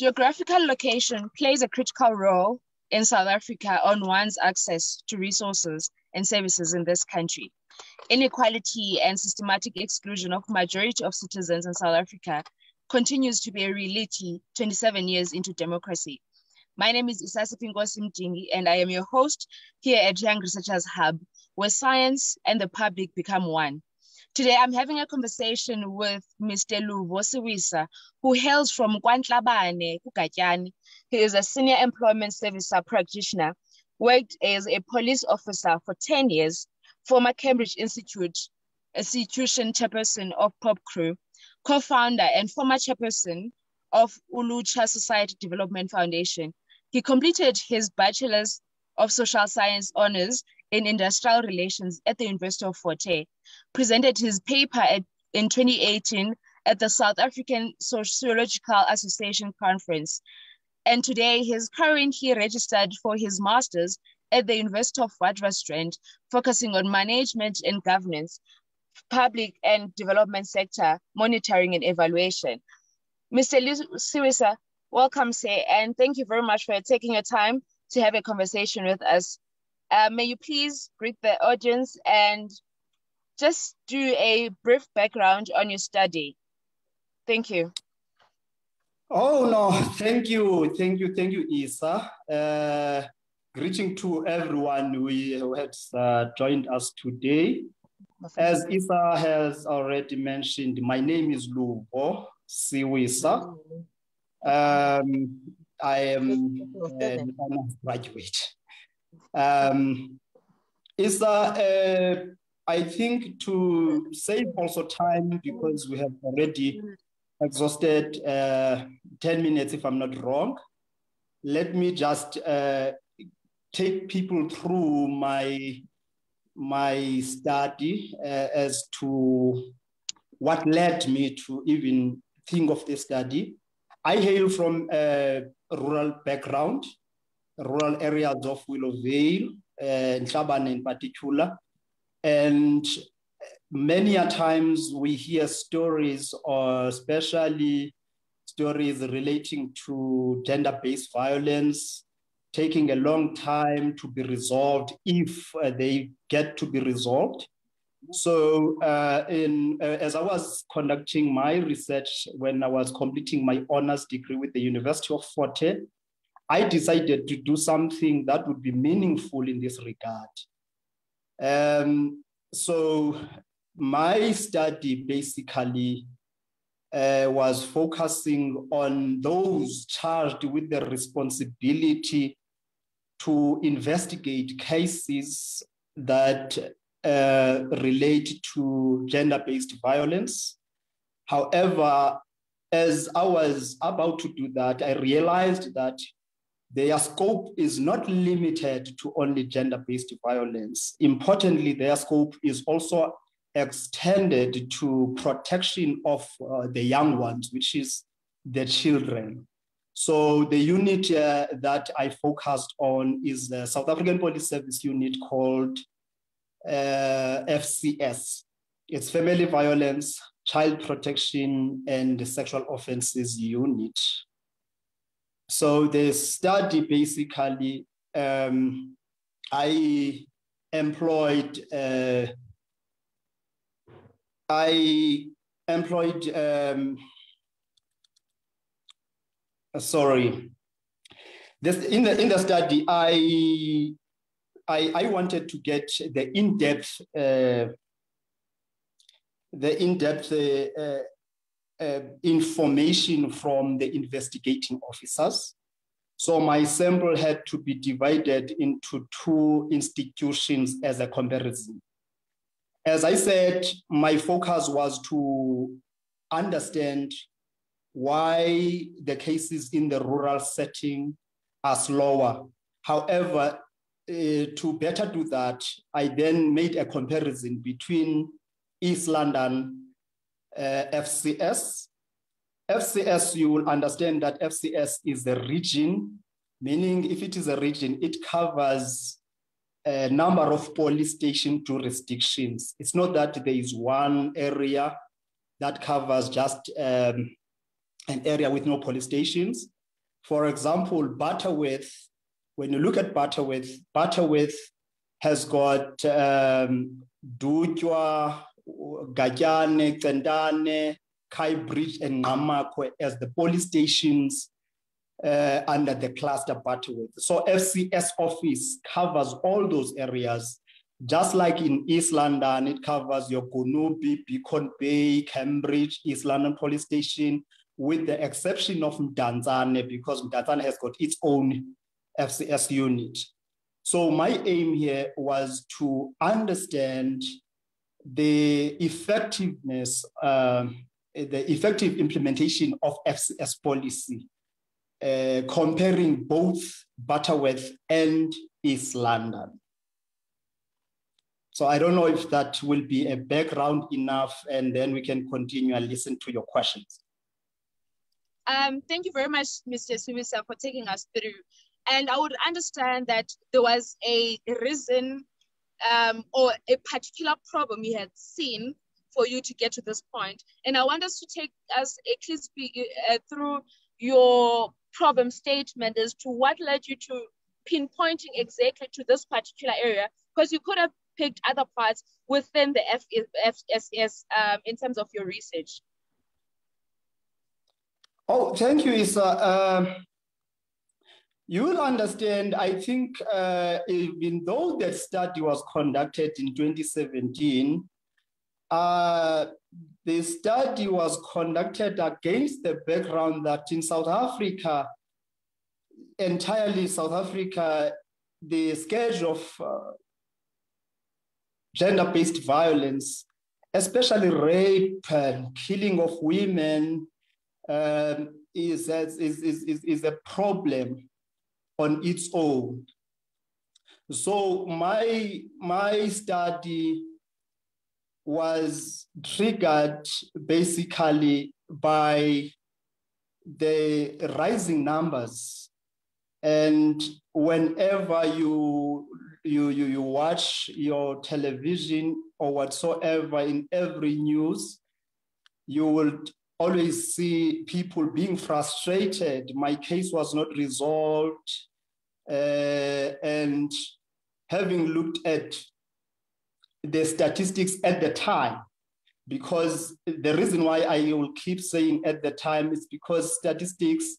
Geographical location plays a critical role in South Africa on one's access to resources and services in this country. Inequality and systematic exclusion of majority of citizens in South Africa continues to be a reality 27 years into democracy. My name is Isasi Ngosi Mdingi, and I am your host here at Young Researchers Hub, where science and the public become one. Today, I'm having a conversation with Mr. Luvo Siwisa, who hails from KwaNhlabane, Kugatyani. He is a senior employment service practitioner, worked as a police officer for 10 years, former Cambridge Institute institution chairperson of Pop Crew, co-founder and former chairperson of Ulutsha Society Development Foundation. He completed his bachelor's of social science honors in industrial relations at the University of Fort Hare, presented his paper at, in 2018 at the South African Sociological Association Conference. And today he's currently registered for his master's at the University of Witwatersrand, focusing on management and governance, public and development sector monitoring and evaluation. Mr. Siwisa, welcome, sir, and thank you very much for taking your time to have a conversation with us uh, may you please greet the audience and just do a brief background on your study. Thank you. Oh, no, thank you. Thank you. Thank you, Isa. Uh, greeting to everyone who has uh, joined us today. As Isa has already mentioned, my name is Luvo Siwisa. Um, I am an graduate. Um, is that I think to save also time because we have already exhausted uh, 10 minutes if I'm not wrong. Let me just uh, take people through my my study uh, as to what led me to even think of this study. I hail from a rural background rural areas of Willow Vale, uh, Nhlabane in particular. And many a times we hear stories, or especially stories relating to gender-based violence, taking a long time to be resolved if uh, they get to be resolved. So, uh, in, uh, as I was conducting my research when I was completing my honors degree with the University of Fort Hare, I decided to do something that would be meaningful in this regard. Um, so my study basically uh, was focusing on those charged with the responsibility to investigate cases that uh, relate to gender-based violence. However, as I was about to do that, I realized that their scope is not limited to only gender-based violence. Importantly, their scope is also extended to protection of uh, the young ones, which is the children. So the unit uh, that I focused on is the South African Police Service unit called uh, FCS. It's Family Violence, Child Protection, and Sexual Offences Unit. So the study basically, um, I employed, uh, I employed, um, uh, sorry, this, in, the, in the study, I, I, I wanted to get the in-depth, uh, the in-depth uh, uh, information from the investigating officers. So my sample had to be divided into two institutions as a comparison. As I said, my focus was to understand why the cases in the rural setting are slower. However, uh, to better do that, I then made a comparison between East London FCS. FCS, you will understand that FCS is a region, meaning if it is a region, it covers a number of police station jurisdictions. It's not that there is one area that covers just um, an area with no police stations. For example, Butterworth, when you look at Butterworth, Butterworth has got um, Gajane, Tsendane, Kei Bridge, and Namakwe as the police stations uh, under the cluster Butterworth. So FCS office covers all those areas. Just like in East London, it covers your Gonubie, Beacon Bay, Cambridge, East London Police Station, with the exception of Mdantsane, because Mdantsane has got its own FCS unit. So my aim here was to understand the effectiveness, um, the effective implementation of FCS policy, uh, comparing both Butterworth and East London. So I don't know if that will be a background enough, and then we can continue and listen to your questions. Um, thank you very much, Mr. Siwisa, for taking us through. And I would understand that there was a reason um, or a particular problem you had seen for you to get to this point. And I want us to take us a clear uh, through your problem statement as to what led you to pinpointing exactly to this particular area, because you could have picked other parts within the FCS um, in terms of your research. Oh, thank you, Isa. Uh, you will understand, I think, uh, even though that study was conducted in 2017, uh, the study was conducted against the background that in South Africa, entirely South Africa, the scourge of uh, gender-based violence, especially rape and killing of women, um, is, is, is, is, is a problem on its own. So my, my study was triggered basically by the rising numbers. And whenever you, you, you, you watch your television or whatsoever in every news, you will always see people being frustrated. My case was not resolved. Uh, and having looked at the statistics at the time, because the reason why I will keep saying at the time is because statistics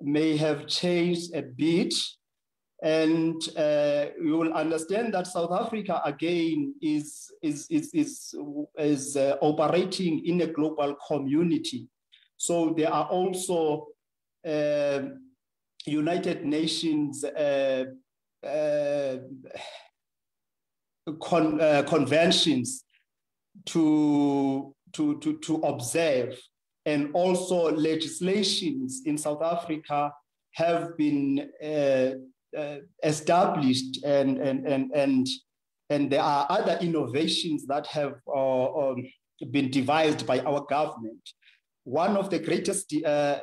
may have changed a bit. And uh, you will understand that South Africa again is, is, is, is, is uh, operating in a global community. So there are also uh, United Nations uh, uh, con, uh, conventions to, to, to, to observe, and also legislations in South Africa have been uh, uh, established, and, and, and, and, and there are other innovations that have um, been devised by our government. One of the greatest uh,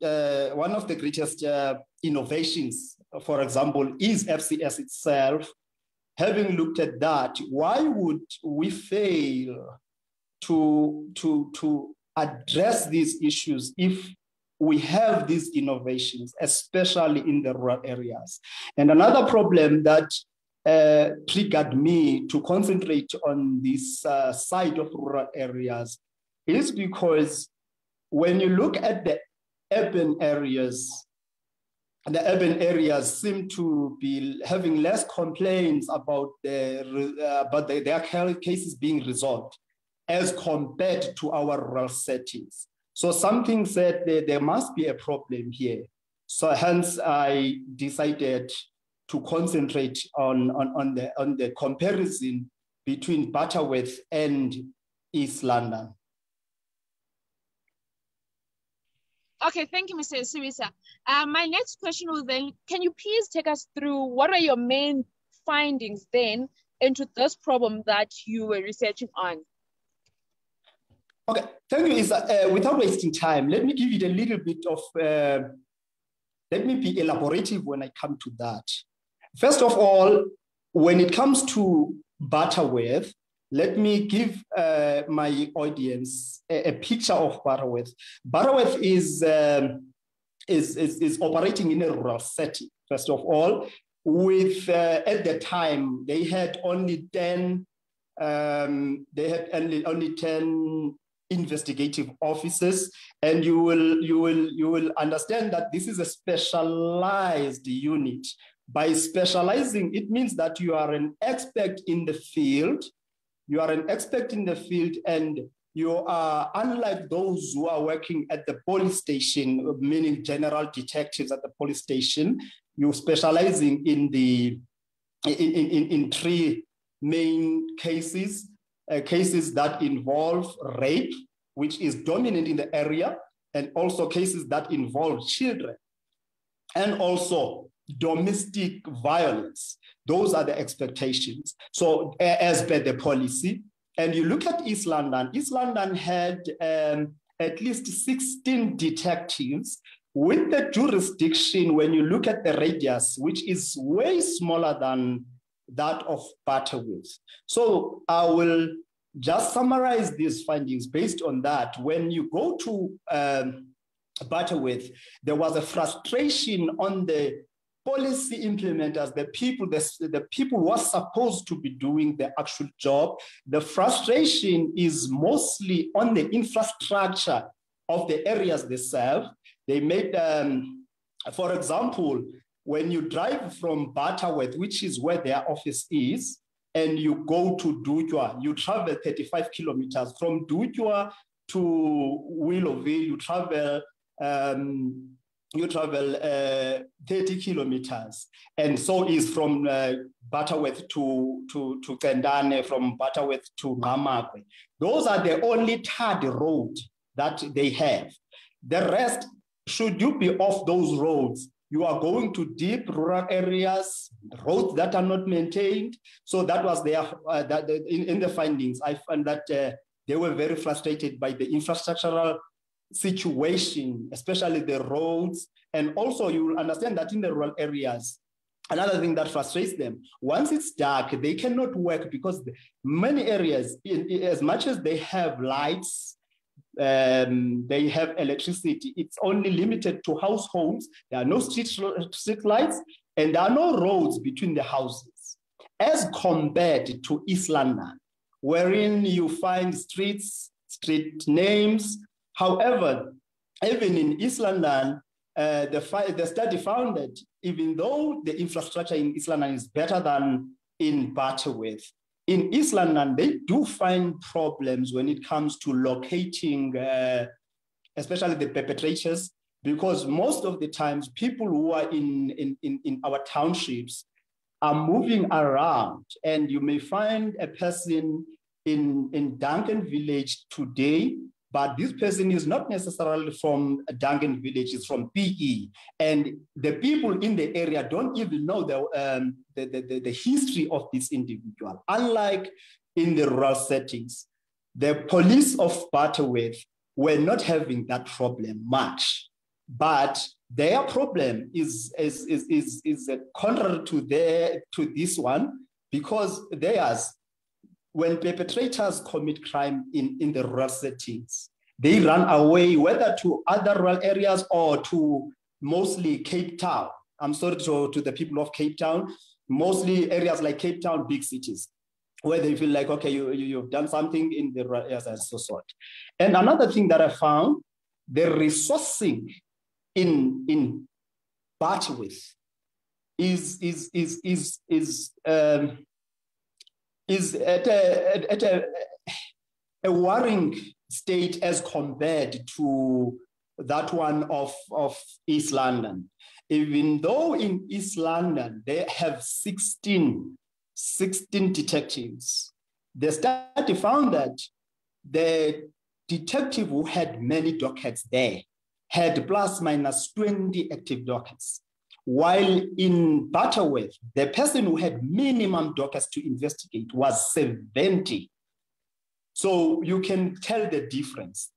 one of the greatest uh, innovations, for example, is FCS itself. Having looked at that, why would we fail to, to, to address these issues if we have these innovations, especially in the rural areas? And another problem that uh, triggered me to concentrate on this uh, side of rural areas is because when you look at the urban areas, the urban areas seem to be having less complaints about, the, uh, about the, their cases being resolved as compared to our rural settings. So something said that there must be a problem here. So hence I decided to concentrate on, on, on, the, on the comparison between Butterworth and East London. Okay, thank you, Mr. Siwisa. Uh, my next question will then, can you please take us through what are your main findings then into this problem that you were researching on? Okay, thank you, Isa. Uh, without wasting time, let me give you a little bit of, uh, let me be elaborative when I come to that. First of all, when it comes to Butterworth, let me give uh, my audience a, a, picture of Butterworth. Butterworth is um, is, is, is operating in a rural setting, first of all, with uh, at the time they had only 10 um, they had only, only 10 investigative officers and you will you will you will understand that this is a specialized unit by specializing it means that you are an expert in the field you are an expert in the field and you are unlike those who are working at the police station meaning general detectives at the police station you're specializing in the in, in, in three main cases uh, cases that involve rape, which is dominant in the area, and also cases that involve children, and also domestic violence. Those are the expectations. So, as per the policy, and you look at East London, East London had um, at least 16 detectives with the jurisdiction when you look at the radius, which is way smaller than that of Butterworth. So I will just summarize these findings based on that. When you go to um, Butterworth, there was a frustration on the policy implementers, the people, the, the people who are supposed to be doing the actual job. The frustration is mostly on the infrastructure of the areas they serve. They made, um, for example, when you drive from Butterworth, which is where their office is, and you go to Dutywa, you travel 35 kilometers. From Dutywa to Willowvale, you travel um, you travel uh, 30 kilometers. And so is from uh, Butterworth to, to, to Kendane, from Butterworth to Namakwe. Those are the only third road that they have. The rest, should you be off those roads, you are going to deep rural areas, roads that are not maintained. So that was their, uh, that, in, in, the findings, I found that uh, they were very frustrated by the infrastructural situation, especially the roads. And also you will understand that in the rural areas, another thing that frustrates them, once it's dark, they cannot work because many areas, in, as much as they have lights, um, they have electricity. It's only limited to households. There are no street, street lights and there are no roads between the houses as compared to East London, wherein you find streets, street names. However, even in East London, uh, the, the study found that even though the infrastructure in East London is better than in Butterworth, in East London, they do find problems when it comes to locating, uh, especially the perpetrators, because most of the times people who are in, in, in, in our townships are moving around. And you may find a person in, in Duncan Village today but this person is not necessarily from Duncan village, it's from PE. And the people in the area don't even know the, um, the, the, the, history of this individual. Unlike in the rural settings, the police of Butterworth were not having that problem much. But their problem is, is, is, is, is contrary to, their, to this one because theirs when perpetrators commit crime in, in the rural settings, they run away, whether to other rural areas or to mostly Cape Town. I'm sorry to, to the people of Cape Town, mostly areas like Cape Town, big cities, where they feel like, okay, you, you, have done something in the rural areas and so on. And another thing that I found, the resourcing in, in Butterworth is, is, is, is, is, um, is at a, at a, a worrying state as compared to that one of, of East London. Even though in East London they have 16, 16 detectives, the study found that the detective who had many dockets there had plus minus 20 active dockets. While in Butterworth, the person who had minimum dockets to investigate was 70. So you can tell the difference,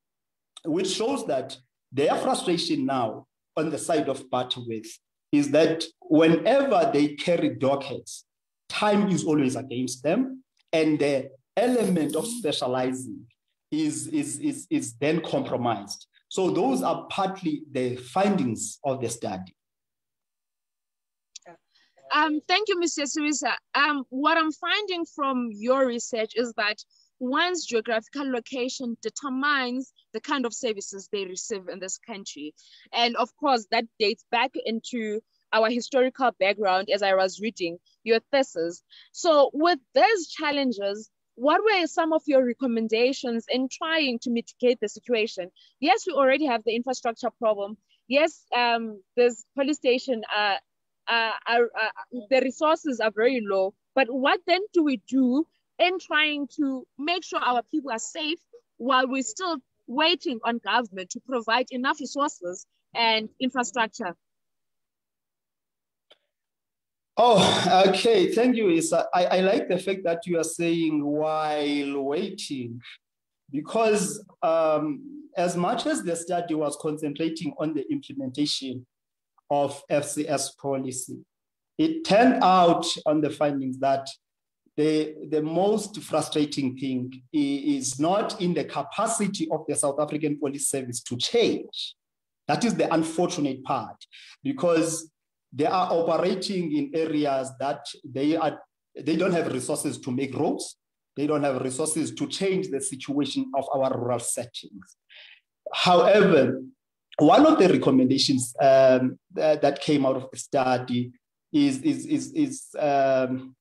which shows that their frustration now on the side of Butterworth is that whenever they carry dockets, time is always against them. And the element of specializing is, is, is, is then compromised. So those are partly the findings of the study. Um, thank you, Mr. Siwisa. Um, what I'm finding from your research is that one's geographical location determines the kind of services they receive in this country. And of course, that dates back into our historical background as I was reading your thesis. So, with these challenges, what were some of your recommendations in trying to mitigate the situation? Yes, we already have the infrastructure problem. Yes, um, this police station, uh, uh, are, uh, the resources are very low. But what then do we do in trying to make sure our people are safe while we're still waiting on government to provide enough resources and infrastructure Oh, okay. Thank you, Isa. I, I like the fact that you are saying while waiting, because um, as much as the study was concentrating on the implementation of FCS policy, it turned out on the findings that the, the most frustrating thing is not in the capacity of the South African Police Service to change. That is the unfortunate part, because they are operating in areas that they are they don't have resources to make roads. They don't have resources to change the situation of our rural settings. However one of the recommendations um, that, that, came out of the study is is is is, um,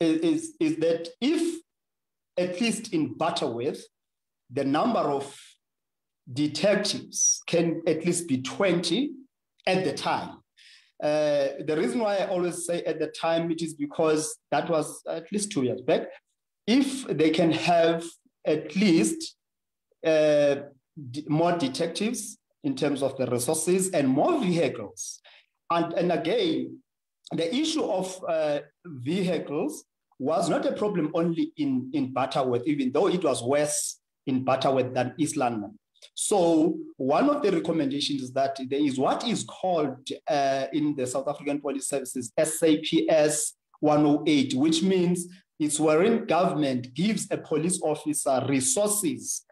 is is that if at least in Butterworth the number of detectives can at least be 20 at the time uh, the reason why I always say at the time it is because that was at least two years back. If they can have at least uh, more detectives in terms of the resources and more vehicles, and, and again, the issue of uh, vehicles was not a problem only in, in Butterworth, even though it was worse in Butterworth than East London. So one of the recommendations is that there is what is called uh, in the South African Police Services SAPS 108, which means it's wherein government gives a police officer resources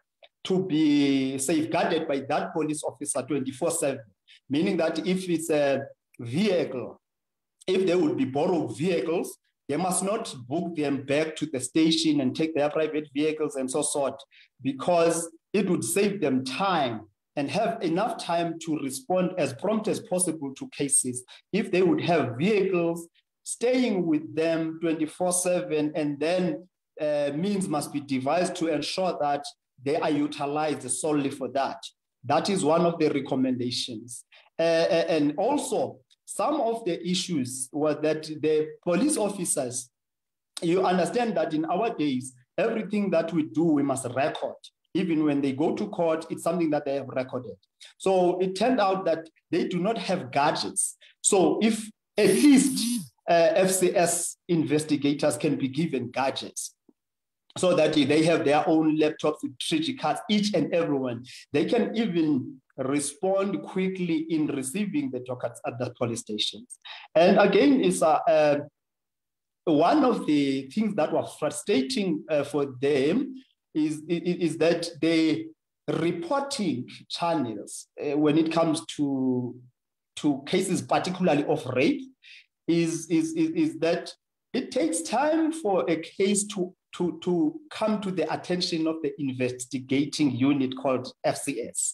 to be safeguarded by that police officer 24-7, meaning that if it's a vehicle, if they would be borrowed vehicles, they must not book them back to the station and take their private vehicles and so forth, because it would save them time and have enough time to respond as prompt as possible to cases. If they would have vehicles staying with them 24 7 and then uh, means must be devised to ensure that they are utilized solely for that. That is one of the recommendations. Uh, and also, some of the issues were that the police officers, you understand that in our days, everything that we do, we must record even when they go to court, it's something that they have recorded. So it turned out that they do not have gadgets. So if at least uh, FCS investigators can be given gadgets, so that they have their own laptops with 3G cards, each and everyone. They can even respond quickly in receiving the dockets at the police stations. And again, it's a, uh, one of the things that was frustrating uh, for them is, is, that the reporting channels, uh, when it comes to, to cases particularly of rape, is, is, is, is that it takes time for a case to, to, to come to the attention of the investigating unit called FCS.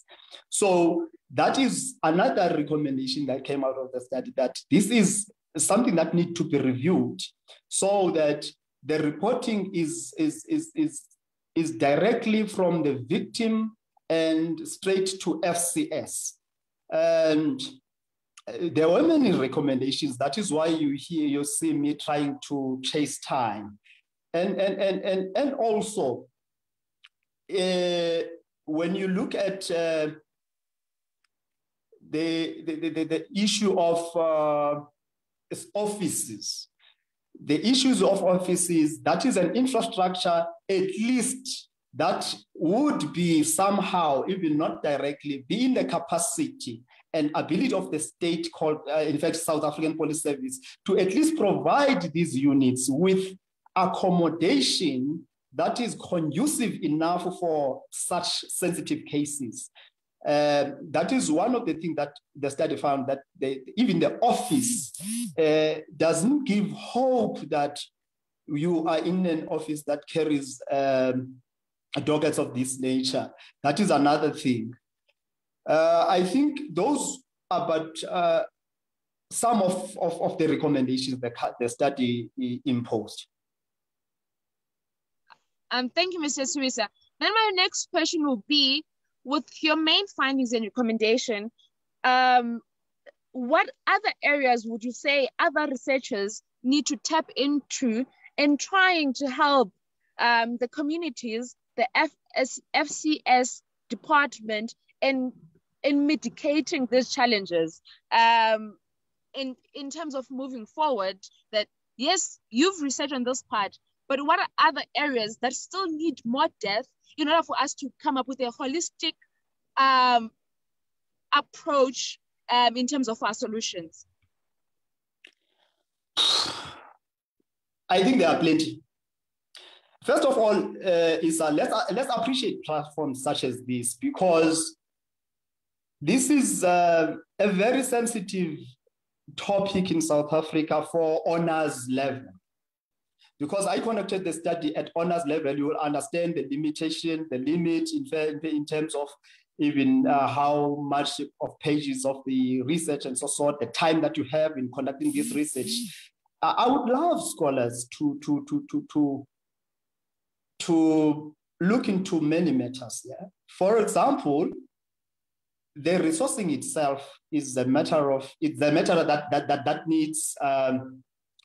So that is another recommendation that came out of the study that this is something that needs to be reviewed so that the reporting is, is, is, is is directly from the victim and straight to FCS. And uh, there were many recommendations. That is why you hear, you see me trying to chase time. And, and, and, and, and also, uh, when you look at uh, the, the, the, the, issue of uh, offices, the issues of offices, that is an infrastructure at least that would be somehow, even not directly, be in the capacity and ability of the state called, uh, in fact, South African Police Service, to at least provide these units with accommodation that is conducive enough for such sensitive cases. Uh, that is one of the things that the study found that they, even the office uh, doesn't give hope that you are in an office that carries um, of this nature. That is another thing. Uh, I think those are but uh, some of, of, of, the recommendations that the study imposed. Um, thank you, Mr. Siwisa. Then my next question will be, with your main findings and recommendation, um, what other areas would you say other researchers need to tap into in trying to help um, the communities, the FS, FCS department in, in mitigating these challenges um, in, in terms of moving forward that, yes, you've researched on this part, but what are other areas that still need more depth in order for us to come up with a holistic um, approach um, in terms of our solutions? I think there are plenty. First of all, uh, is uh, let's, uh, let's appreciate platforms such as this because this is uh, a very sensitive topic in South Africa for honors level. Because I conducted the study at honors level, you will understand the limitation, the limit in, in terms of even uh, how much of pages of the research and so on, the time that you have in conducting this research. I would love scholars to, to, to, to, to, to look into many matters. Yeah? For example, the resourcing itself is a matter of, it's a matter that, that, that, that needs um,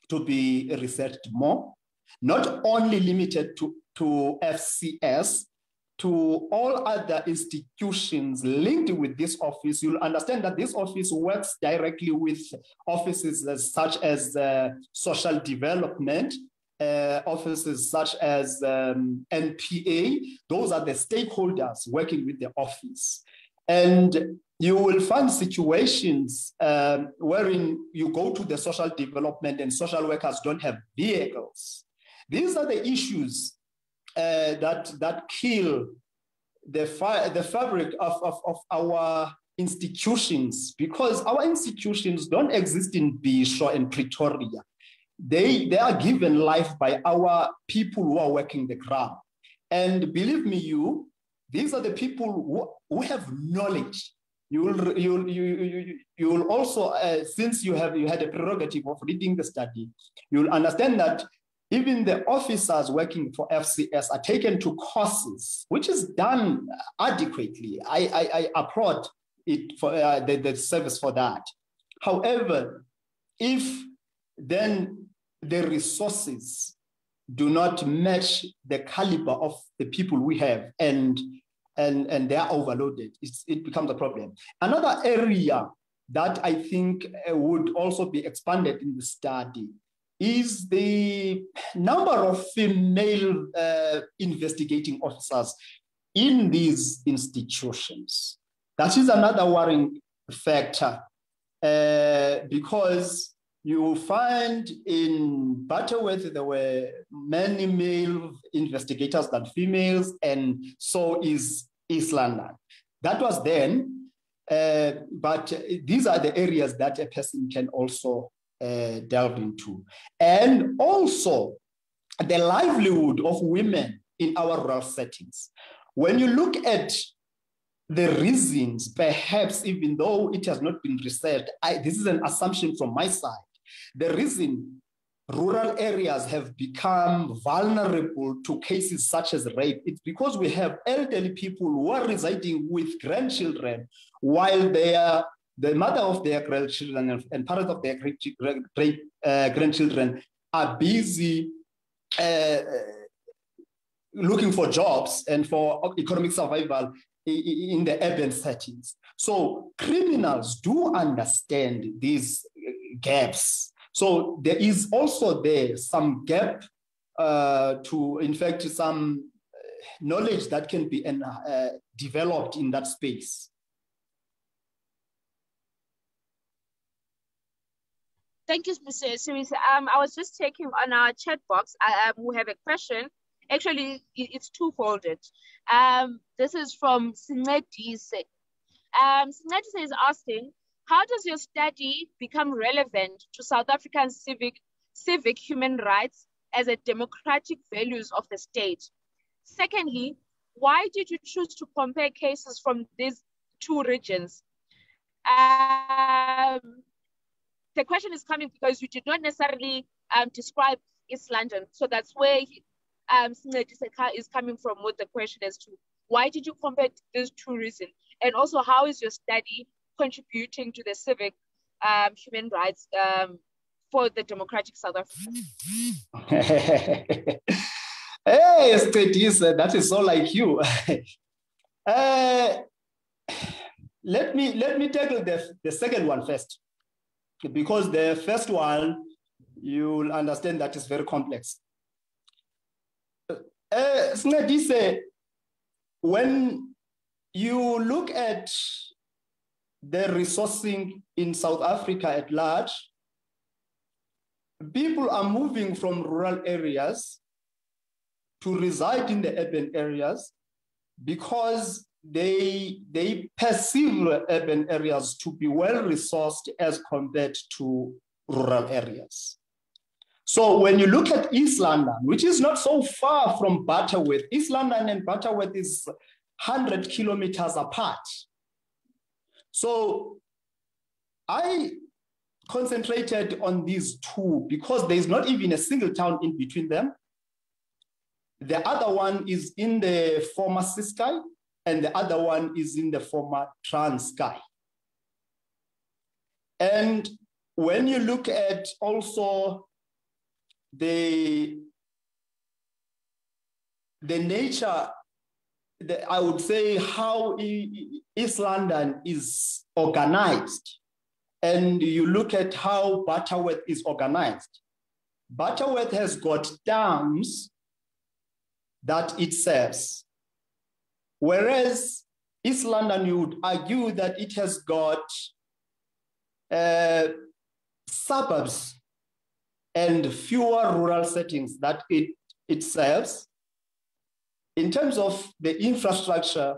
to be researched more, not only limited to, to FCS, to all other institutions linked with this office, you'll understand that this office works directly with offices as, such as uh, social development, uh, offices such as um, NPA. Those are the stakeholders working with the office. And you will find situations um, wherein you go to the social development and social workers don't have vehicles. These are the issues uh, that that kill the fi- the fabric of, of, of our institutions because our institutions don't exist in Bisho and Pretoria. They, they are given life by our people who are working the ground. And believe me, you, these are the people who, who have knowledge. You will, you, will, you, you, you will also, uh, since you have you had a prerogative of reading the study, you will understand that even the officers working for FCS are taken to courses, which is done adequately. I, I, I applaud it for uh, the, the service for that. However, if then the resources do not match the caliber of the people we have and and, and they are overloaded, it's, it becomes a problem. Another area that I think uh, would also be expanded in the study is the number of female uh, investigating officers in these institutions. That is another worrying factor uh, because you find in Butterworth there were many male investigators than females, and so is East London. That was then, uh, but these are the areas that a person can also uh, delve into. And also the livelihood of women in our rural settings. When you look at the reasons, perhaps even though it has not been researched, I, this is an assumption from my side. The reason rural areas have become vulnerable to cases such as rape, it's because we have elderly people who are residing with grandchildren while they are the mother of their grandchildren and parents of their great, uh, grandchildren are busy uh, looking for jobs and for economic survival in the urban settings. So criminals do understand these gaps. So there is also there some gap uh, to, in fact, some knowledge that can be uh, developed in that space. Thank you, Mr. Siwisa. Um, I was just checking on our chat box. Um, we have a question. Actually, it's two-folded. Um, this is from Simedise. Um, Sinetisa is asking, how does your study become relevant to South African civic, civic human rights as a democratic values of the state? Secondly, why did you choose to compare cases from these two regions? Um, the question is coming because you did not necessarily um, describe East London. So that's where he, um, is coming from with the question as to why did you compare these two regions? And also how is your study contributing to the civic um, human rights um, for the democratic South Africa? Hey, Statis, that is so like you. uh, let me let me tackle the, the second one first, because the first one you'll understand that is very complex. Uh, when you look at the resourcing in South Africa at large, people are moving from rural areas to reside in the urban areas because they, they perceive urban areas to be well resourced as compared to rural areas. So when you look at East London, which is not so far from Butterworth, East London and Butterworth is 100 kilometers apart. So I concentrated on these two because there's not even a single town in between them. The other one is in the former Ciskei, and the other one is in the former Transkei. And when you look at also the, the nature, the, I would say how East London is organized, and you look at how Butterworth is organized, Butterworth has got dams that it serves. Whereas East London, you would argue that it has got uh, suburbs and fewer rural settings that it, it serves. In terms of the infrastructure,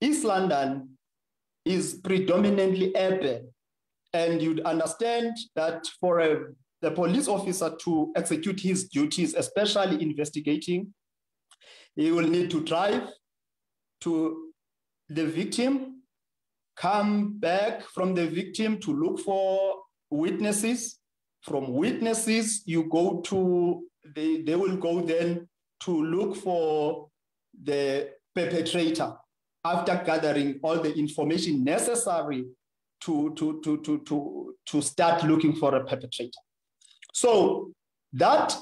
East London is predominantly urban. And you'd understand that for a, the police officer to execute his duties, especially investigating he will need to drive to the victim, come back from the victim to look for witnesses. From witnesses, you go to, they, they will go then to look for the perpetrator after gathering all the information necessary to, to, to, to, to, to start looking for a perpetrator. So that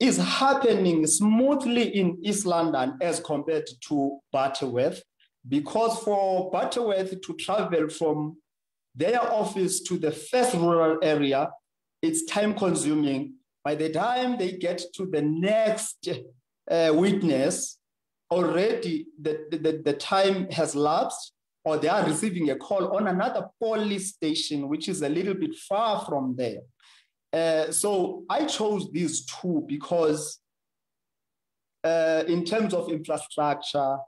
is happening smoothly in East London as compared to Butterworth, because for Butterworth to travel from their office to the first rural area, it's time consuming. By the time they get to the next uh, witness, already the, the, the time has lapsed, or they are receiving a call on another police station, which is a little bit far from there. Uh, so I chose these two because uh, in terms of infrastructure,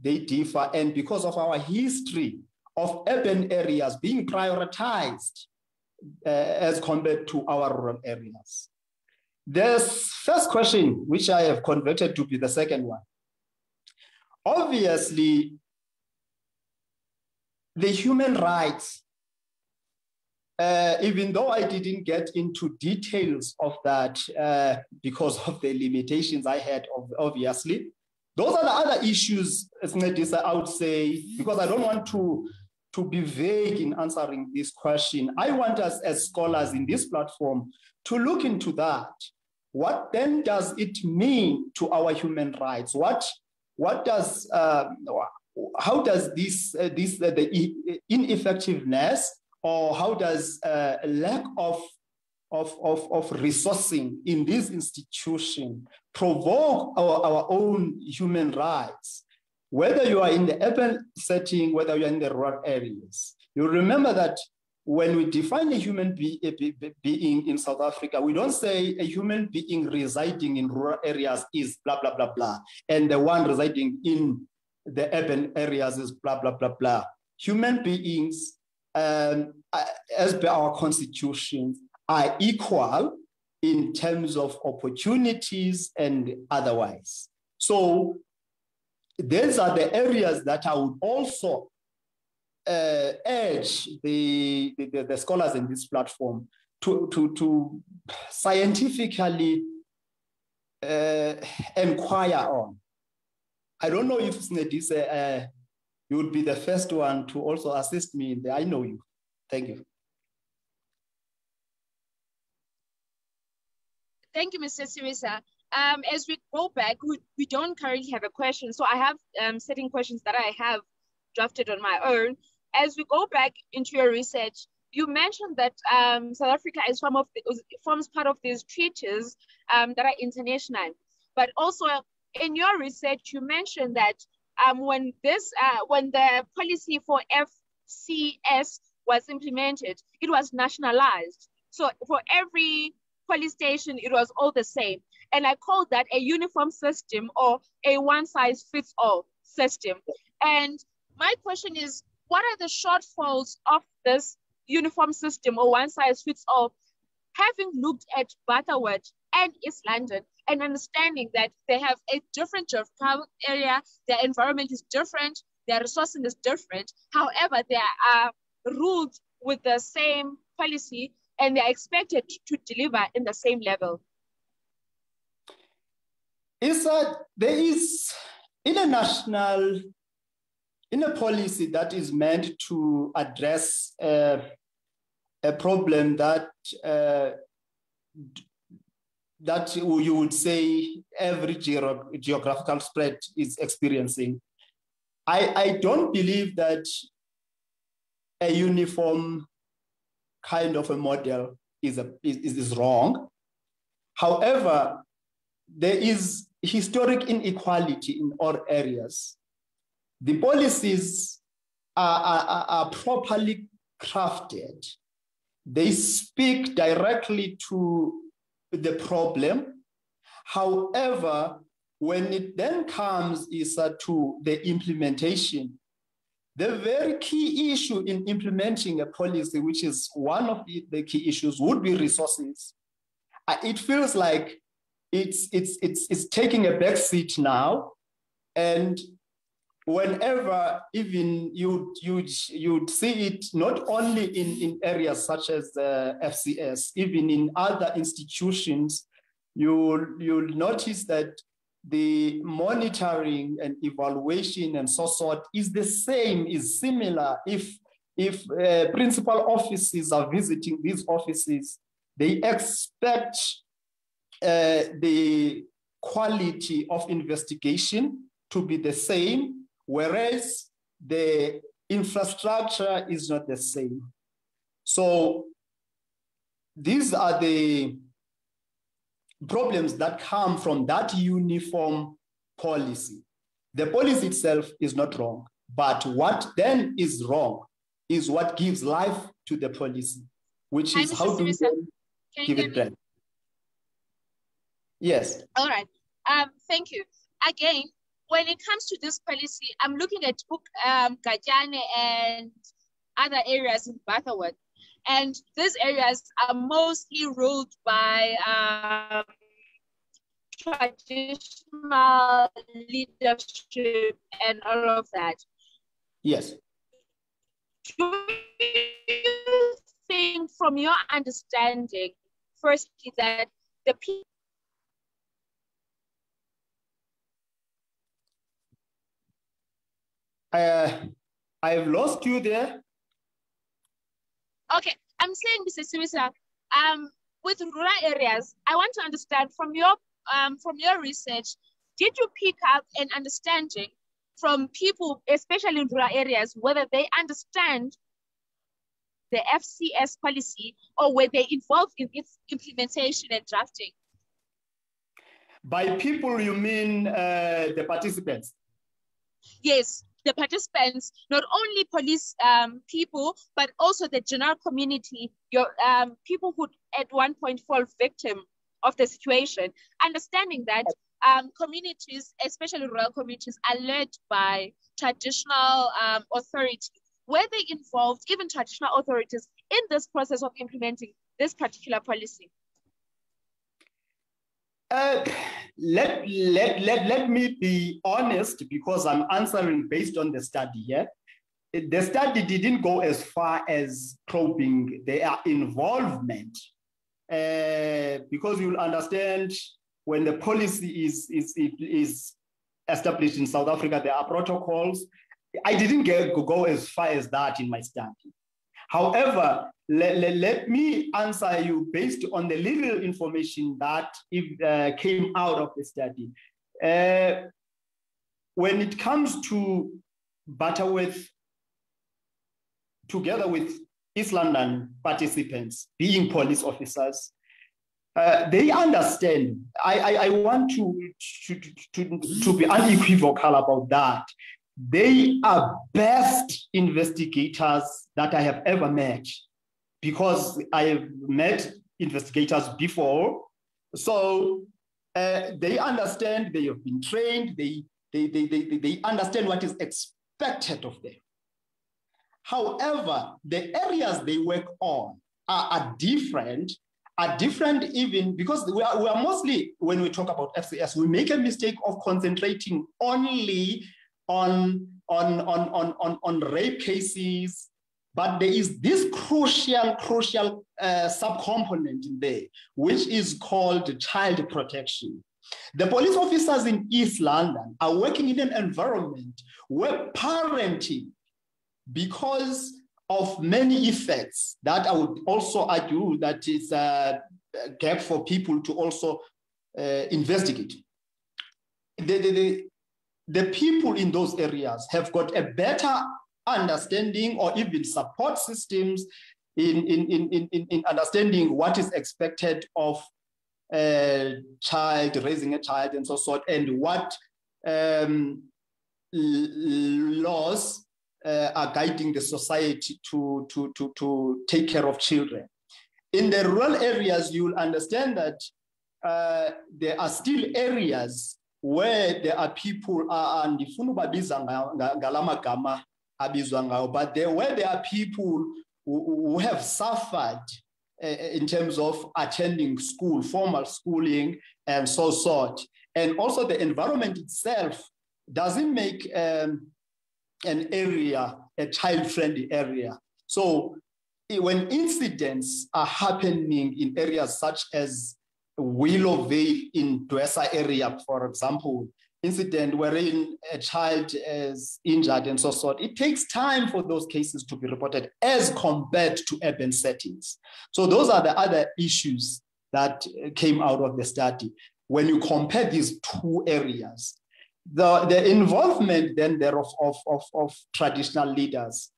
they differ. And because of our history of urban areas being prioritized uh, as compared to our rural areas. This first question, which I have converted to be the second one. Obviously, the human rights uh, even though I didn't get into details of that uh, because of the limitations I had, obviously, those are the other issues, I would say, because I don't want to, to be vague in answering this question. I want us as scholars in this platform to look into that. What then does it mean to our human rights? What, what does, uh, how does this, uh, this uh, the ineffectiveness or how does uh, a lack of, of, of, of resourcing in this institution provoke our, our own human rights? Whether you are in the urban setting, whether you're in the rural areas, you remember that when we define a human be, a be, being in South Africa, we don't say a human being residing in rural areas is blah, blah, blah, blah, and the one residing in the urban areas is blah, blah, blah, blah. human beings, um, uh, as per our constitution, are equal in terms of opportunities and otherwise. So these are the areas that I would also uh, urge the, the, the, scholars in this platform to, to, to scientifically uh, inquire on. I don't know if Snedise, uh, you would be the first one to also assist me in there. I know you. Thank you. Thank you, Mr. Siwisa. Um, as we go back, we, we don't currently have a question. So I have um, certain questions that I have drafted on my own. As we go back into your research, you mentioned that um, South Africa is form of the, forms part of these treaties um, that are international. But also in your research, you mentioned that um, when this uh, when the policy for FCS was implemented, it was nationalized. So for every police station, it was all the same. And I call that a uniform system or a one size fits all system. And my question is, what are the shortfalls of this uniform system or one size fits all? Having looked at Butterworth and East London and understanding that they have a different geographical area, their environment is different, their resourcing is different. However, they are ruled with the same policy and they're expected to deliver in the same level. Is that there is national, in a policy that is meant to address uh, a problem that uh, that you would say every geographical spread is experiencing. I, I don't believe that a uniform kind of a model is, a, is, is wrong. However, there is historic inequality in all areas. The policies are, are, are properly crafted. They speak directly to the problem. However, when it then comes is uh, to the implementation, the very key issue in implementing a policy, which is one of the, the key issues, would be resources. Uh, it feels like it's, it's, it's, it's taking a back seat now. And whenever even you you you'd see it not only in, in areas such as the FCS, even in other institutions, you'll you'll notice that the monitoring and evaluation and so forth is the same, is similar. If if uh, principal offices are visiting these offices, they expect uh, the quality of investigation to be the same whereas the infrastructure is not the same. So these are the problems that come from that uniform policy. The policy itself is not wrong, but what then is wrong is what gives life to the policy, which is how do we give it breath. Yes. All right. Um, thank you. Again, when it comes to this policy, I'm looking at um, Gajane and other areas in Butterworth. And these areas are mostly ruled by um, traditional leadership and all of that. Yes. Do you think, from your understanding, firstly, that the Uh, I've lost you there. Okay, I'm saying, Mr. Siwisa, um, with rural areas, I want to understand from your um, from your research, did you pick up an understanding from people, especially in rural areas, whether they understand the FCS policy or were they involved in its implementation and drafting? By people, you mean uh, the participants? Yes, the participants, not only police um, people, but also the general community, your um, people who at one point fall victim of the situation, understanding that um, communities, especially rural communities, are led by traditional um, authority were they involved, even traditional authorities, in this process of implementing this particular policy? Uh, let, let, let, let me be honest because I'm answering based on the study here. Yeah? The study didn't go as far as probing their involvement uh, because you'll understand when the policy is, is, is established in South Africa, there are protocols. I didn't get, go as far as that in my study. However, let, let, let me answer you based on the little information that if, uh, came out of the study. Uh, when it comes to Butterworth, together with East London participants being police officers, uh, they understand. I, I, I want to, to, to, to be unequivocal about that. They are best investigators that I have ever met because I have met investigators before. So uh, they understand, they have been trained, they, they, they, they, they understand what is expected of them. However, the areas they work on are, are different are different even because we are, we are mostly, when we talk about FCS, we make a mistake of concentrating only on, on, on, on, on, on rape cases, but there is this crucial, crucial uh, subcomponent in there, which is called child protection. The police officers in East London are working in an environment where parenting, because of many effects that I would also argue that is a gap for people to also uh, investigate. The, the, the, the people in those areas have got a better understanding or even support systems in, in, in, in, in understanding what is expected of a child, raising a child and so forth, and what um, laws uh, are guiding the society to, to, to, to take care of children. In the rural areas, you will understand that uh, there are still areas where there are people andifuna ubabiza ngala magama but there where there are people who, who have suffered uh, in terms of attending school formal schooling and so sort and also the environment itself doesn't make um, an area, a child-friendly area. So when incidents are happening in areas such as Willowvale in Dwesa area, for example, incident wherein a child is injured and so forth, it takes time for those cases to be reported as compared to urban settings. So those are the other issues that came out of the study. When you compare these two areas, the, the involvement then there of, of, of, of traditional leaders,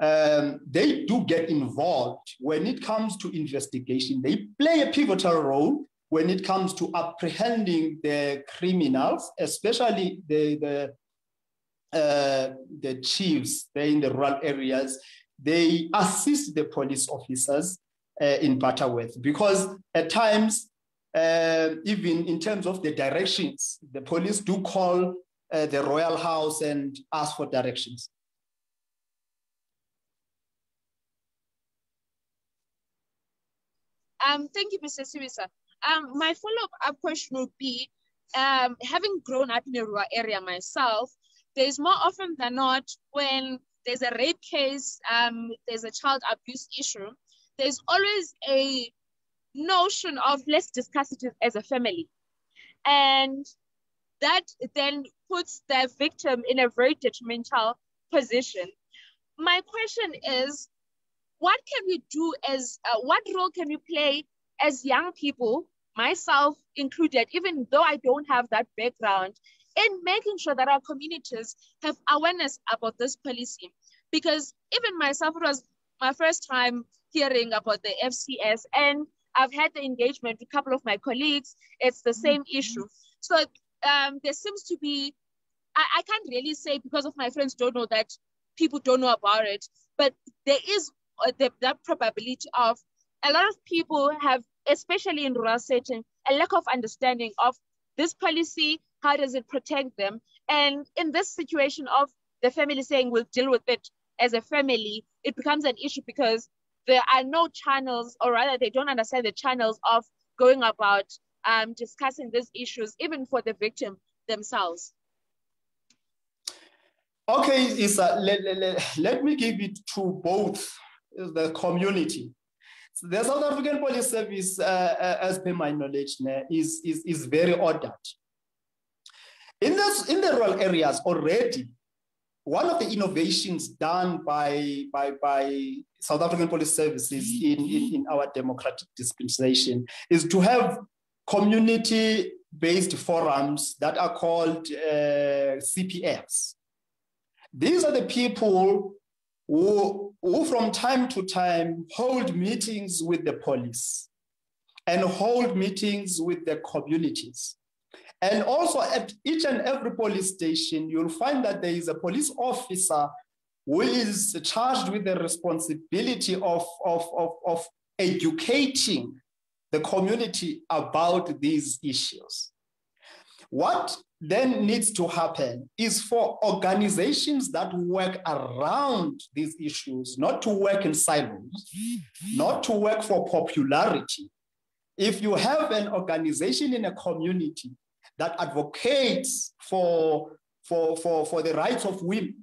um, they do get involved when it comes to investigation. They play a pivotal role when it comes to apprehending the criminals, especially the, the, uh, the chiefs there in the rural areas. They assist the police officers uh, in Butterworth because at times uh, even in terms of the directions, the police do call uh, the royal house and ask for directions. Um, thank you, Mr. Siwisa. Um, my follow-up question would be, um, having grown up in a rural area myself, there's more often than not when there's a rape case, um, there's a child abuse issue, there's always a notion of let's discuss it as a family. And that then puts the victim in a very detrimental position. My question is, what can we do as, uh, what role can we play as young people, myself included, even though I don't have that background, in making sure that our communities have awareness about this policy? Because even myself, it was my first time hearing about the FCS and I've had the engagement with a couple of my colleagues. It's the same mm-hmm. issue. So um, there seems to be, I, I can't really say because of my friends don't know that people don't know about it, but there is uh, the, that probability of a lot of people have, especially in rural setting, a lack of understanding of this policy, how does it protect them? And in this situation of the family saying we'll deal with it as a family, it becomes an issue because there are no channels, or rather, they don't understand the channels of going about um, discussing these issues, even for the victim themselves. Okay, Isa, let, let, let me give it to both the community. So the South African Police Service, uh, uh as per my knowledge, is, is, is very ordered. In, this, in the rural areas already, one of the innovations done by, by, by South African Police Services in, in, in our democratic dispensation is to have community-based forums that are called uh, CPFs. These are the people who, who from time to time hold meetings with the police and hold meetings with the communities and also at each and every police station, you'll find that there is a police officer who is charged with the responsibility of, of, of, of educating the community about these issues. What then needs to happen is for organizations that work around these issues, not to work in silos, not to work for popularity. If you have an organization in a community that advocates for, for, for, for the rights of women.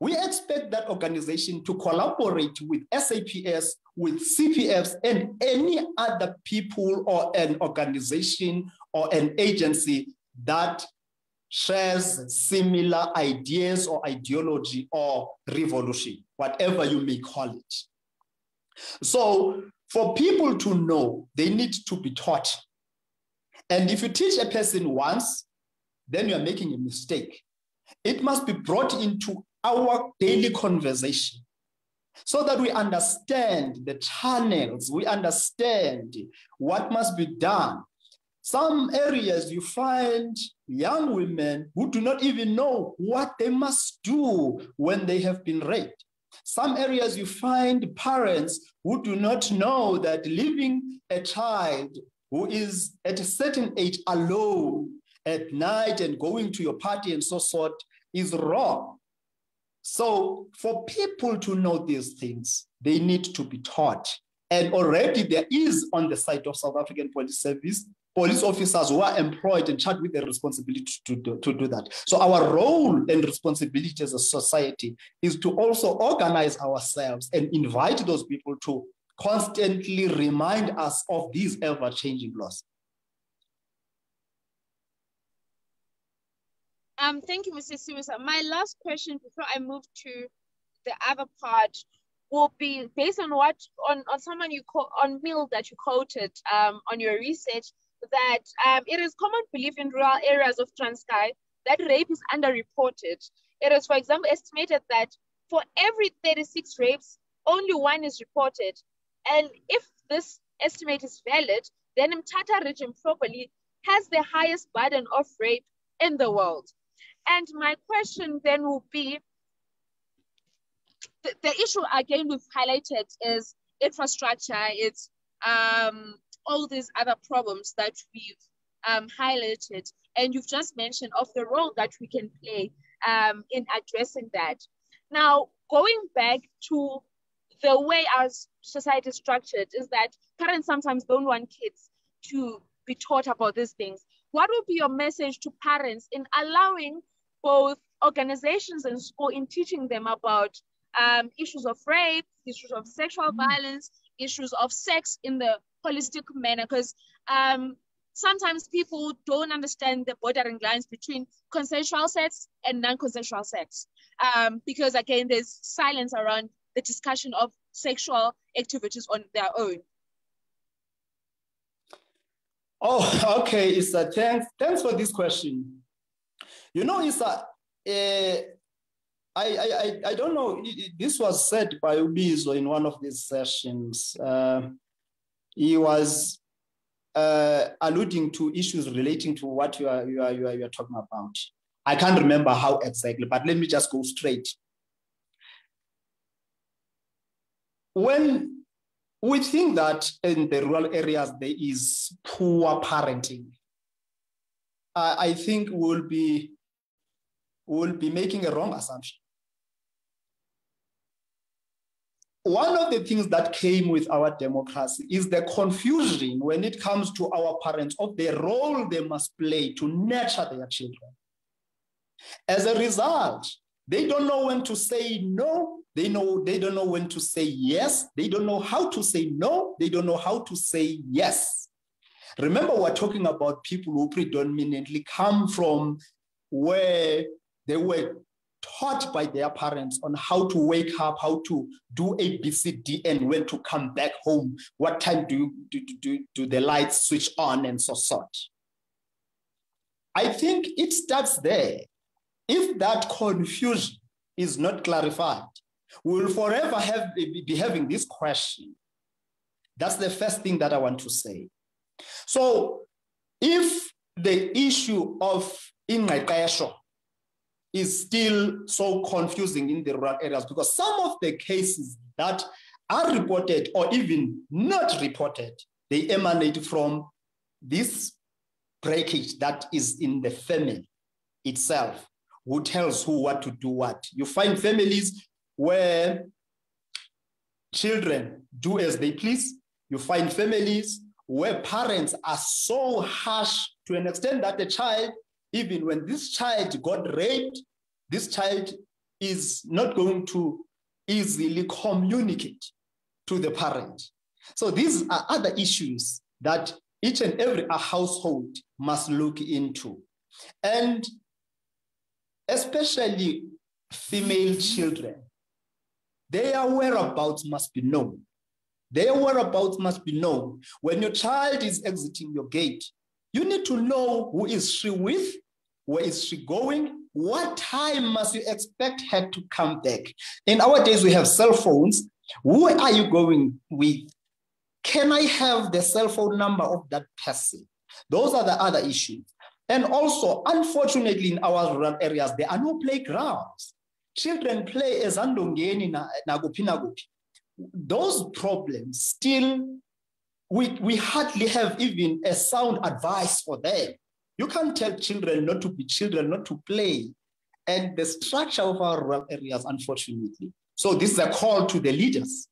We expect that organization to collaborate with SAPS, with CPFs, and any other people or an organization or an agency that shares similar ideas or ideology or revolution, whatever you may call it. So, for people to know, they need to be taught and if you teach a person once, then you are making a mistake. It must be brought into our daily conversation so that we understand the channels, we understand what must be done. Some areas you find young women who do not even know what they must do when they have been raped. Some areas you find parents who do not know that leaving a child who is at a certain age alone at night and going to your party and so forth is wrong. So, for people to know these things, they need to be taught. And already there is on the side of South African Police Service police officers who are employed and charged with the responsibility to do, to do that. So our role and responsibility as a society is to also organize ourselves and invite those people to constantly remind us of these ever changing laws. Um, thank you, Mr. Siwisa. My last question before I move to the other part will be based on what on, on someone you call on Mill that you quoted um, on your research that um, it is common belief in rural areas of Transkei that rape is underreported. It is, for example, estimated that for every 36 rapes, only one is reported. And if this estimate is valid, then Mthatha region properly has the highest burden of rape in the world. And my question then will be, the, the issue again we've highlighted is infrastructure, it's um, all these other problems that we've um, highlighted. And you've just mentioned of the role that we can play um, in addressing that. Now, going back to the way our society is structured is that parents sometimes don't want kids to be taught about these things. What would be your message to parents in allowing both organizations and school in teaching them about um, issues of rape, issues of sexual mm-hmm. violence, issues of sex in the holistic manner? Because um, sometimes people don't understand the bordering lines between consensual sex and non-consensual sex. Um, because again, there's silence around the discussion of sexual activities on their own? Oh, okay, Isa. Thanks, thanks for this question. You know, Isa, uh, I, I, I don't know. This was said by Ubizo in one of these sessions. Uh, he was uh, alluding to issues relating to what you are, you, are, you, are, you are talking about. I can't remember how exactly, but let me just go straight. when we think that in the rural areas there is poor parenting, I think we'll be, we'll be making a wrong assumption. One of the things that came with our democracy is the confusion when it comes to our parents of the role they must play to nurture their children. As a result, they don't know when to say no. They know they don't know when to say yes. They don't know how to say no. They don't know how to say yes. Remember, we're talking about people who predominantly come from where they were taught by their parents on how to wake up, how to do A, B, C, D, and when to come back home. What time do, do, do, do the lights switch on and so such. I think it starts there. If that confusion is not clarified, we will forever have be having this question. That's the first thing that I want to say. So if the issue of in my ingqeqesho is still so confusing in the rural areas because some of the cases that are reported or even not reported, they emanate from this breakage that is in the family itself, who tells who what to do what. You find families where children do as they please. You find families where parents are so harsh to an extent that the child even when this child got raped, this child is not going to easily communicate to the parent. So these are other issues that each and every household must look into. And especially female children, their whereabouts must be known. Their whereabouts must be known. When your child is exiting your gate, you need to know who is she with, where is she going, what time must you expect her to come back? In our days, we have cell phones. Who are you going with? Can I have the cell phone number of that person? Those are the other issues. And also, unfortunately, in our rural areas, there are no playgrounds. Children play as andongeni na nagupi Those problems still we, we hardly have even a sound advice for them. You can't tell children not to be children, not to play. And the structure of our rural areas, unfortunately. So this is a call to the leaders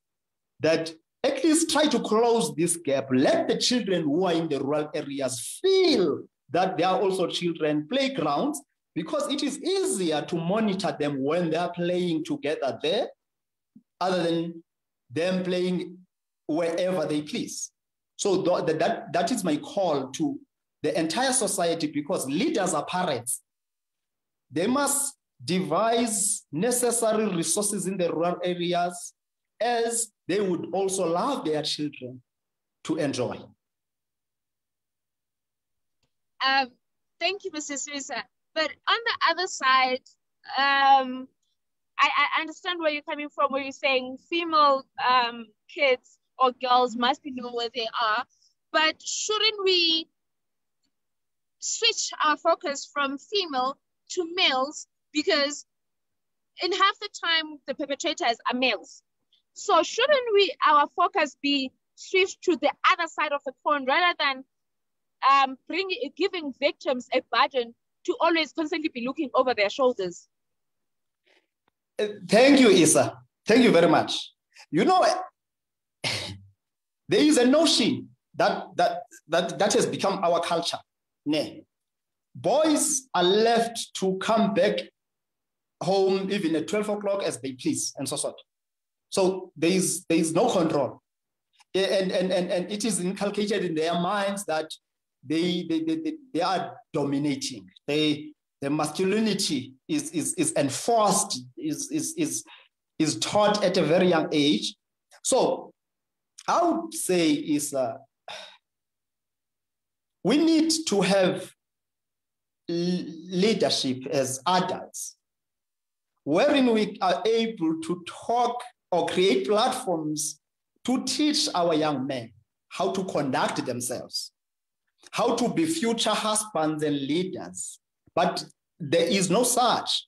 that at least try to close this gap. Let the children who are in the rural areas feel that there are also children playgrounds because it is easier to monitor them when they are playing together there other than them playing wherever they please. So that, that, that is my call to the entire society because leaders are parents. They must devise necessary resources in the rural areas as they would also love their children to enjoy. Um, thank you, Mr. Siwisa. But on the other side, um, I, I, understand where you're coming from, where you're saying female um, kids or girls must be known where they are. But shouldn't we switch our focus from female to males? Because in half the time, the perpetrators are males. So shouldn't we, our focus be switched to the other side of the coin rather than um, bringing, giving victims a burden to always constantly be looking over their shoulders? Uh, thank you, Isa. Thank you very much. You know, there is a notion that that that that has become our culture. Nay. Boys are left to come back home even at 12 o'clock as they please and so on. So there is there is no control. And, and, and, and it is inculcated in their minds that they, they, they, they are dominating. They, the masculinity is, is, is enforced, is, is, is, is taught at a very young age. So I would say is uh, we need to have leadership as adults, wherein we are able to talk or create platforms to teach our young men how to conduct themselves, how to be future husbands and leaders. But there is no such.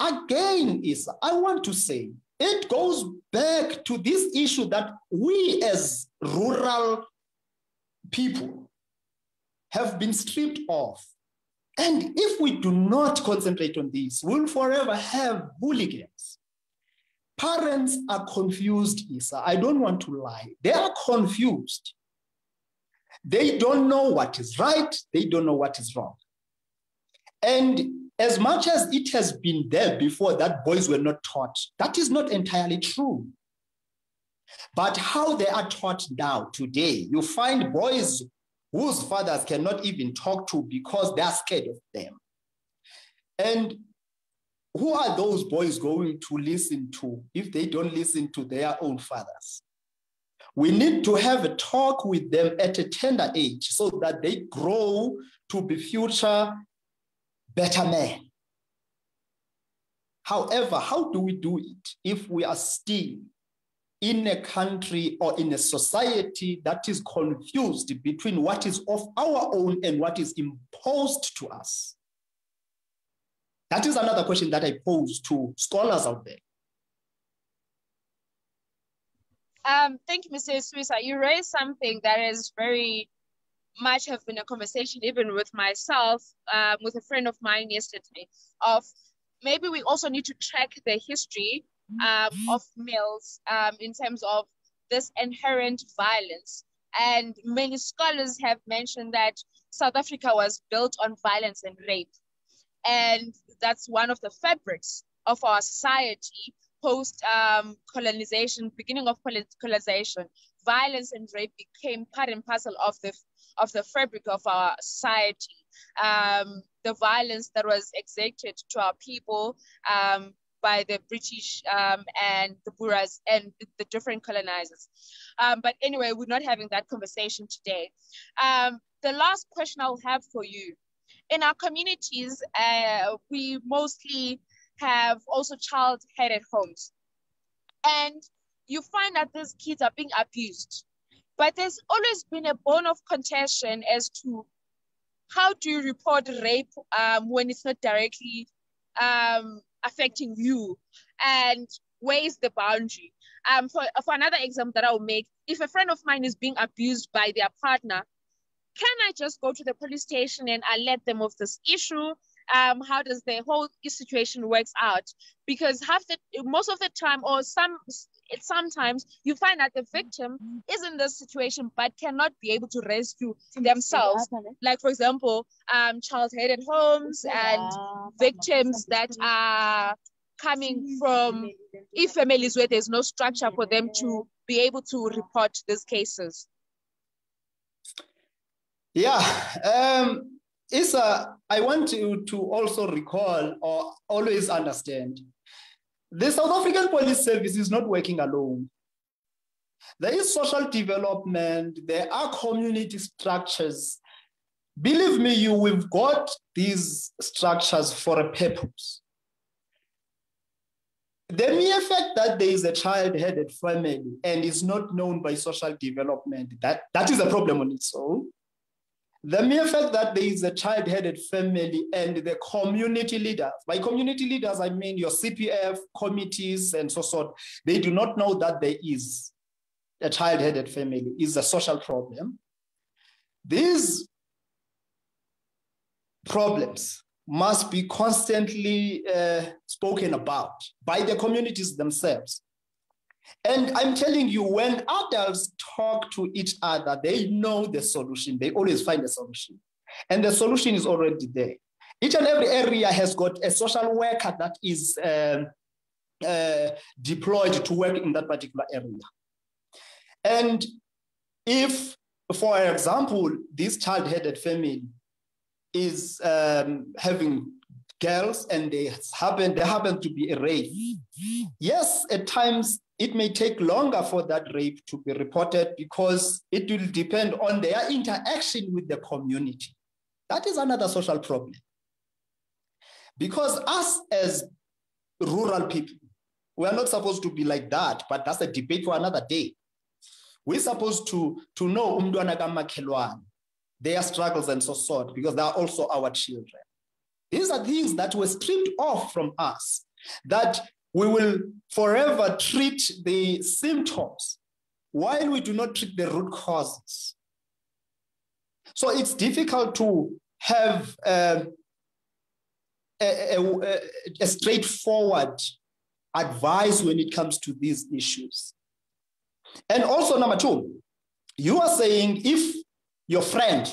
Again, is I want to say it goes back to this issue that we as rural people have been stripped of. And if we do not concentrate on this, we'll forever have hooligans. Parents are confused, Isa. I don't want to lie. They are confused. They don't know what is right, they don't know what is wrong. And as much as it has been there before that boys were not taught, that is not entirely true. But how they are taught now, today, you find boys whose fathers cannot even talk to because they are scared of them. And who are those boys going to listen to if they don't listen to their own fathers? We need to have a talk with them at a tender age so that they grow to be future better man. However, how do we do it if we are still in a country or in a society that is confused between what is of our own and what is imposed to us? That is another question that I pose to scholars out there. Um, thank you, Mr. Siwisa. You raised something that is very much have been a conversation even with myself, um, with a friend of mine yesterday, of maybe we also need to track the history um, of males um, in terms of this inherent violence. And many scholars have mentioned that South Africa was built on violence and rape. And that's one of the fabrics of our society post um, colonization, beginning of colonization. Violence and rape became part and parcel of the of the fabric of our society. Um, the violence that was exacted to our people um, by the British um, and the Boers and the different colonizers. Um, but anyway, we're not having that conversation today. Um, the last question I'll have for you in our communities, uh, we mostly have also child-headed homes. And you find that these kids are being abused. But there's always been a bone of contention as to how do you report rape um, when it's not directly um, affecting you? And where is the boundary? Um, for, for another example that I'll make, if a friend of mine is being abused by their partner, can I just go to the police station and alert them of this issue? Um, how does the whole situation works out? Because half the most of the time, or some sometimes you find that the victim is in this situation but cannot be able to rescue themselves. Like for example, um, child-headed homes and victims that are coming from if families where there's no structure for them to be able to report these cases. Yeah, um, Isa, I want you to also recall or always understand the South African Police Service is not working alone. There is social development, there are community structures. Believe me, you, we've got these structures for a purpose. The mere fact that there is a child-headed family and is not known by social development, that, that is a problem on its own. The mere fact that there is a child-headed family and the community leaders, by community leaders, I mean your CPF committees and so on, they do not know that there is a child-headed family is a social problem. These problems must be constantly uh, spoken about by the communities themselves. And I'm telling you, when adults talk to each other, they know the solution. They always find a solution. And the solution is already there. Each and every area has got a social worker that is um, uh, deployed to work in that particular area. And if, for example, this child-headed family is um, having girls and they happen, they happen to be a rape, yes, at times it may take longer for that rape to be reported because it will depend on their interaction with the community. That is another social problem. Because us as rural people, we are not supposed to be like that, but that's a debate for another day. We're supposed to, to know umdwana kamakhelwane, their struggles and so forth, because they are also our children. These are things that were stripped off from us that we will forever treat the symptoms while we do not treat the root causes. So it's difficult to have um, a, a, a, a straightforward advice when it comes to these issues. And also, number two, you are saying if your friend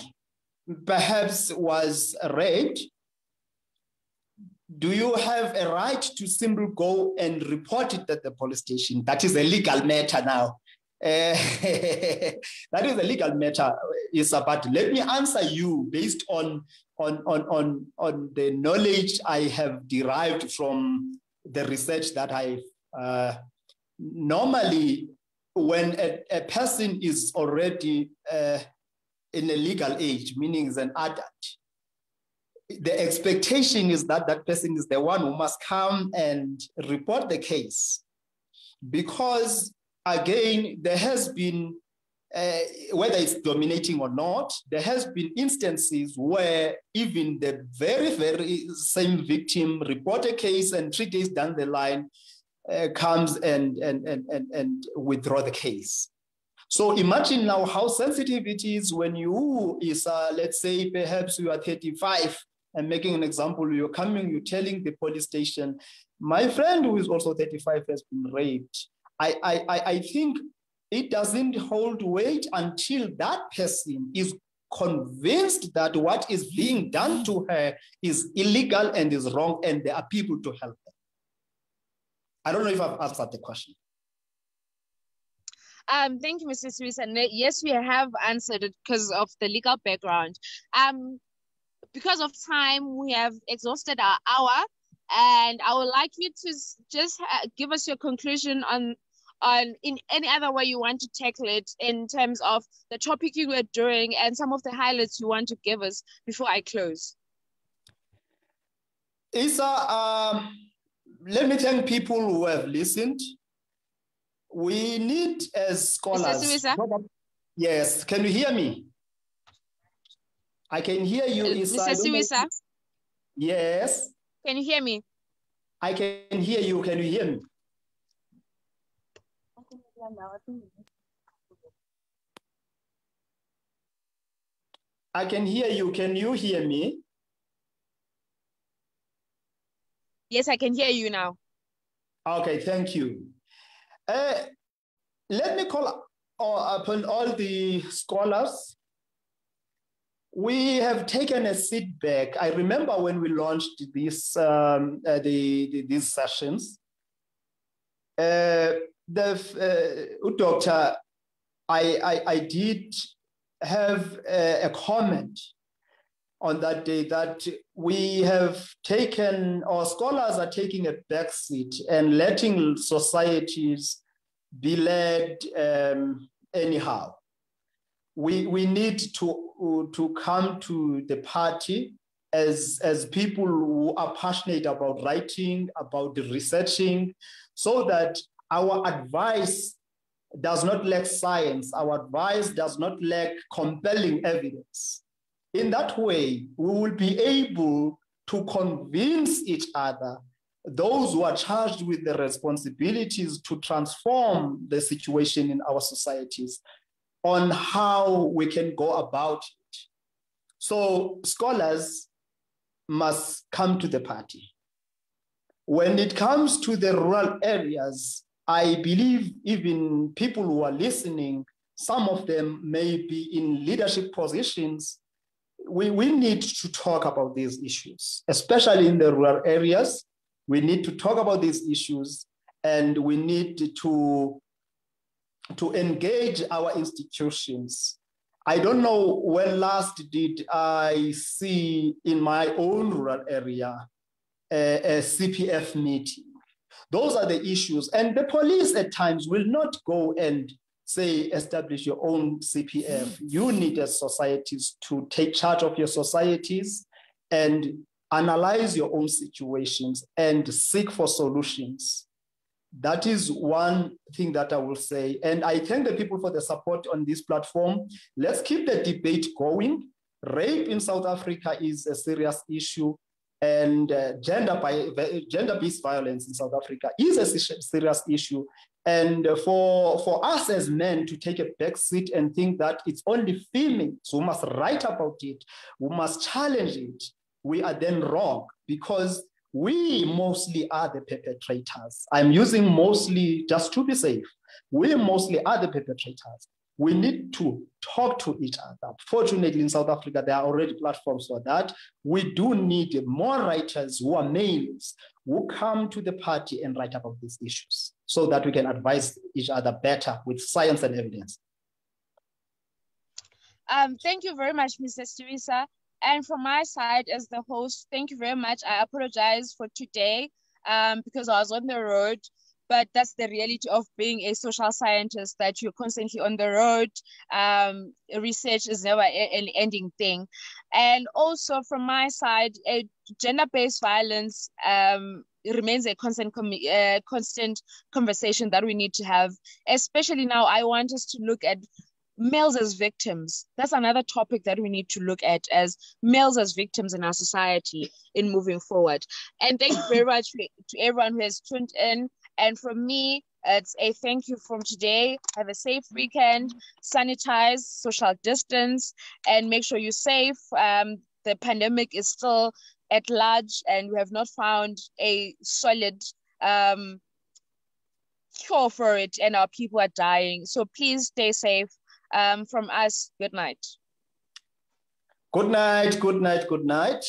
perhaps was raped, do you have a right to simply go and report it at the police station? That is a legal matter now. Uh, that is a legal matter, Isa. But let me answer you based on, on, on, on, on the knowledge I have derived from the research that I uh, normally when a, a person is already uh, in a legal age, meaning is an adult, the expectation is that that person is the one who must come and report the case. Because again, there has been, uh, whether it's dominating or not, there has been instances where even the very, very same victim report a case and three days down the line, uh, comes and, and, and, and, and withdraw the case. So imagine now how sensitive it is when you is, uh, let's say, perhaps you are 35 and making an example, you're coming, you're telling the police station, my friend who is also 35 has been raped. I, I, I think it doesn't hold weight until that person is convinced that what is being done to her is illegal and is wrong, and there are people to help them. I don't know if I've answered the question. Um, thank you, Mr. Smith. And yes, we have answered it because of the legal background. Um, because of time, we have exhausted our hour, and I would like you to just give us your conclusion on on in any other way you want to tackle it in terms of the topic you were doing and some of the highlights you want to give us before I close. Isa, um, let me thank people who have listened. We need as scholars. Yes, can you hear me? I can hear you. Uh, Mr. Siwisa? Yes. Can you hear me? I can hear you. Can you hear me? I can hear you. Can you hear me? Yes, I can hear you now. Okay, thank you. Uh, let me call upon all the scholars. We have taken a seat back. I remember when we launched this, um, uh, the, the, these sessions, uh, the uh, doctor, I, I, I did have a, a comment on that day that we have taken, or scholars are taking a back seat and letting societies be led um, anyhow. We, we need to, uh, to come to the party as, as people who are passionate about writing, about researching, so that our advice does not lack science, our advice does not lack compelling evidence. In that way, we will be able to convince each other, those who are charged with the responsibilities to transform the situation in our societies, on how we can go about it. So, scholars must come to the party. When it comes to the rural areas, I believe even people who are listening, some of them may be in leadership positions we, we need to talk about these issues, especially in the rural areas. We need to talk about these issues and we need to, to engage our institutions. I don't know when last did I see in my own rural area a, a CPF meeting. Those are the issues. And the police at times will not go and say establish your own CPF, you need as societies to take charge of your societies and analyze your own situations and seek for solutions. That is one thing that I will say. And I thank the people for the support on this platform. Let's keep the debate going. Rape in South Africa is a serious issue and uh, gender gender-based violence in South Africa is a serious issue. And for, for us as men to take a back seat and think that it's only females who must write about it, who must challenge it, we are then wrong because we mostly are the perpetrators. I'm using mostly just to be safe. We mostly are the perpetrators. We need to talk to each other. Fortunately, in South Africa, there are already platforms for that. We do need more writers who are males who come to the party and write about these issues so that we can advise each other better with science and evidence. Um, thank you very much, Mr. Siwisa. And from my side, as the host, thank you very much. I apologize for today um, because I was on the road, but that's the reality of being a social scientist that you're constantly on the road. Um, research is never an ending thing. And also from my side, gender-based violence um, remains a constant uh, constant conversation that we need to have especially now i want us to look at males as victims. That's another topic that we need to look at as males as victims in our society in moving forward. And thank you very much to everyone who has tuned in. And from me, it's a thank you from today. Have a safe weekend, sanitize, social distance, and make sure you're safe. Um, the pandemic is still at large, and we have not found a solid um, cure for it, and our people are dying. So please stay safe um, from us, good night. Good night, good night, good night.